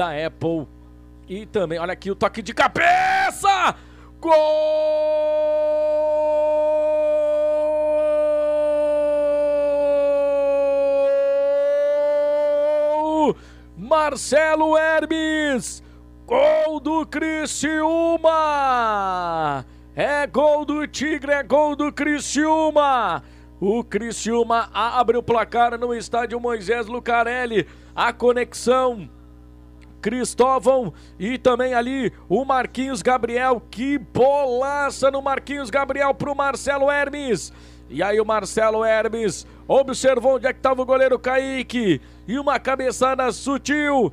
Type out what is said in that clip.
da Apple. E também, olha aqui o toque de cabeça! Gol! Marcelo Hermes! Gol do Criciúma! É gol do Tigre, é gol do Criciúma! O Criciúma abre o placar no estádio Moisés Lucarelli. A conexão Cristóvão e também ali o Marquinhos Gabriel. Que bolaça no Marquinhos Gabriel pro Marcelo Hermes. E aí o Marcelo Hermes observou onde é que estava o goleiro Kaique. E uma cabeçada sutil